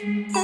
Oh.